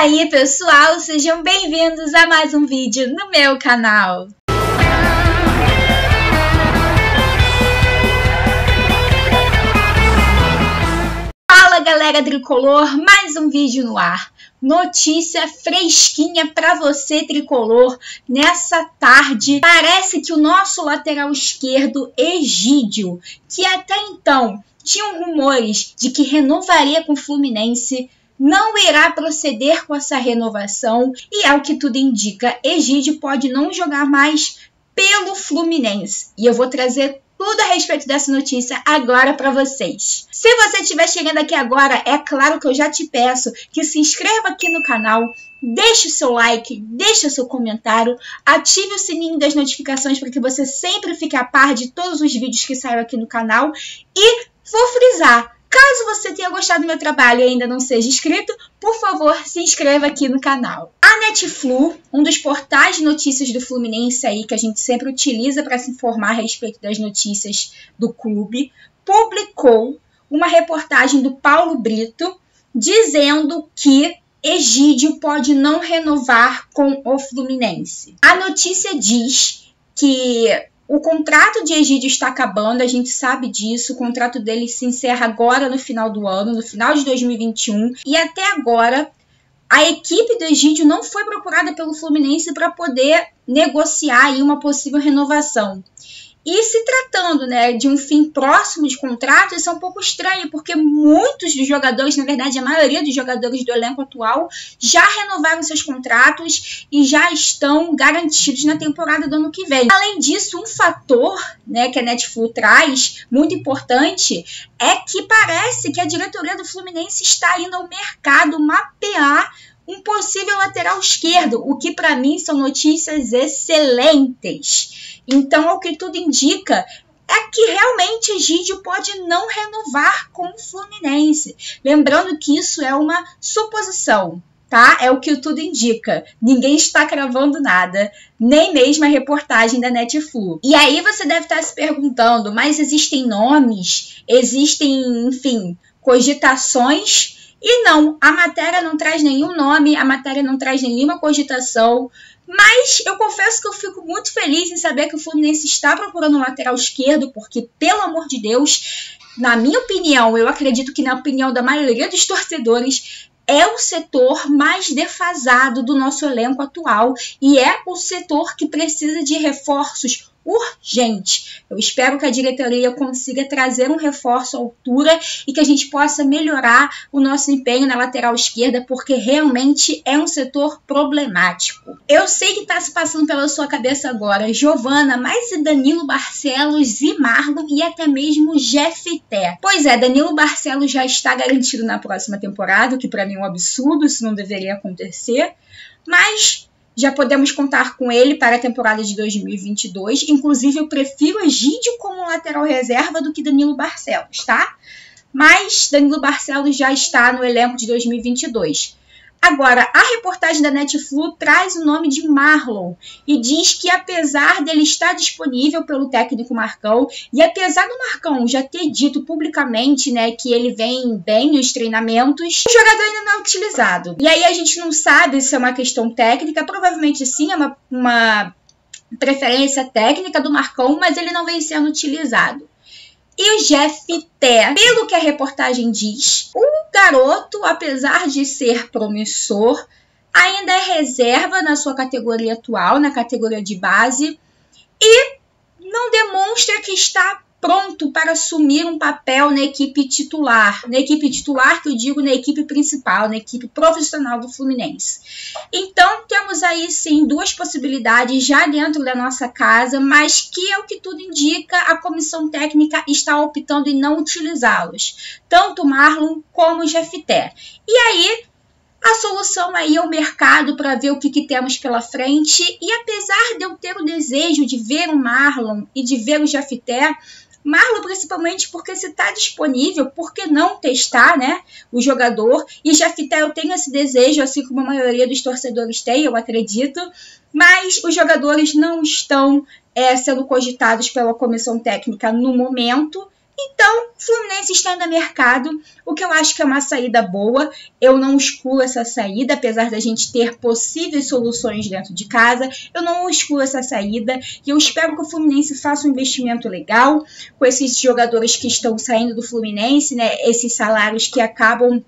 aí, pessoal, sejam bem-vindos a mais um vídeo no meu canal. Fala, galera tricolor, mais um vídeo no ar. Notícia fresquinha para você tricolor nessa tarde. Parece que o nosso lateral esquerdo, Egídio, que até então tinham rumores de que renovaria com o Fluminense, não irá proceder com essa renovação e, ao que tudo indica, Egídio pode não jogar mais pelo Fluminense. E eu vou trazer tudo a respeito dessa notícia agora para vocês. Se você estiver chegando aqui agora, é claro que eu já te peço que se inscreva aqui no canal, deixe o seu like, deixe o seu comentário, ative o sininho das notificações para que você sempre fique a par de todos os vídeos que saem aqui no canal e vou frisar, Caso você tenha gostado do meu trabalho e ainda não seja inscrito, por favor, se inscreva aqui no canal. A Netflu, um dos portais de notícias do Fluminense aí que a gente sempre utiliza para se informar a respeito das notícias do clube, publicou uma reportagem do Paulo Brito dizendo que Egídio pode não renovar com o Fluminense. A notícia diz que o contrato de Egídio está acabando, a gente sabe disso. O contrato dele se encerra agora no final do ano, no final de 2021. E até agora, a equipe do Egídio não foi procurada pelo Fluminense para poder negociar uma possível renovação. E se tratando né, de um fim próximo de contrato, isso é um pouco estranho, porque muitos dos jogadores, na verdade, a maioria dos jogadores do elenco atual, já renovaram seus contratos e já estão garantidos na temporada do ano que vem. Além disso, um fator né, que a Netflix traz, muito importante, é que parece que a diretoria do Fluminense está indo ao mercado mapear um possível lateral esquerdo, o que para mim são notícias excelentes. Então, o que tudo indica, é que realmente Egídio pode não renovar com o Fluminense. Lembrando que isso é uma suposição, tá? É o que tudo indica. Ninguém está cravando nada, nem mesmo a reportagem da Netflu. E aí você deve estar se perguntando, mas existem nomes, existem, enfim, cogitações e não, a matéria não traz nenhum nome, a matéria não traz nenhuma cogitação. Mas eu confesso que eu fico muito feliz em saber que o Fluminense está procurando um lateral esquerdo, porque, pelo amor de Deus, na minha opinião, eu acredito que na opinião da maioria dos torcedores, é o setor mais defasado do nosso elenco atual. E é o setor que precisa de reforços urgente. Eu espero que a diretoria consiga trazer um reforço à altura e que a gente possa melhorar o nosso empenho na lateral esquerda, porque realmente é um setor problemático. Eu sei que está se passando pela sua cabeça agora, Giovana, mas e Danilo Barcelos e Marlon e até mesmo Jeff Té? Pois é, Danilo Barcelos já está garantido na próxima temporada, o que para mim é um absurdo, isso não deveria acontecer. Mas já podemos contar com ele para a temporada de 2022. Inclusive, eu prefiro Egídio como lateral reserva do que Danilo Barcelos, tá? Mas Danilo Barcelos já está no elenco de 2022. Agora, a reportagem da Netflu traz o nome de Marlon e diz que apesar dele estar disponível pelo técnico Marcão e apesar do Marcão já ter dito publicamente, né, que ele vem bem nos treinamentos, o jogador ainda não é utilizado. E aí a gente não sabe se é uma questão técnica, provavelmente sim, é uma, uma preferência técnica do Marcão, mas ele não vem sendo utilizado. E o Jeff Té, pelo que a reportagem diz, o garoto, apesar de ser promissor, ainda é reserva na sua categoria atual, na categoria de base, e não demonstra que está pronto para assumir um papel na equipe titular. Na equipe titular, que eu digo na equipe principal, na equipe profissional do Fluminense. Então, temos aí sim duas possibilidades já dentro da nossa casa, mas que é o que tudo indica, a comissão técnica está optando em não utilizá-los. Tanto Marlon como o Jefté. E aí, a solução aí é o mercado para ver o que, que, temos pela frente. E apesar de eu ter o desejo de ver o Marlon e de ver o Jafité, Marlon, principalmente porque se está disponível, por que não testar né, o jogador? E Jafité, eu tenho esse desejo, assim como a maioria dos torcedores tem, eu acredito, mas os jogadores não estão é, sendo cogitados pela comissão técnica no momento. Então, Fluminense está indo a mercado, o que eu acho que é uma saída boa. Eu não excluo essa saída, apesar da gente ter possíveis soluções dentro de casa. Eu não excluo essa saída e eu espero que o Fluminense faça um investimento legal com esses jogadores que estão saindo do Fluminense, né? Esses salários que acabam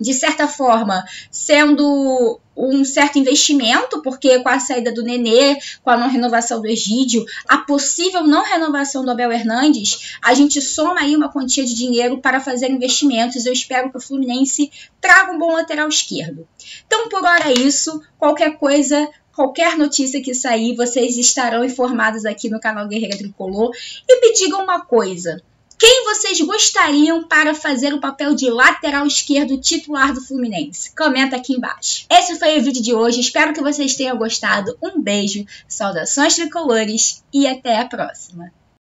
de certa forma, sendo um certo investimento, porque com a saída do Nenê, com a não renovação do Egídio, a possível não renovação do Abel Hernandes, a gente soma aí uma quantia de dinheiro para fazer investimentos. Eu espero que o Fluminense traga um bom lateral esquerdo. Então, por hora é isso. Qualquer coisa, qualquer notícia que sair, vocês estarão informados aqui no canal Guerreira Tricolor. E me digam uma coisa. Quem vocês gostariam para fazer o papel de lateral esquerdo titular do Fluminense? Comenta aqui embaixo. Esse foi o vídeo de hoje, espero que vocês tenham gostado. Um beijo, saudações tricolores e até a próxima.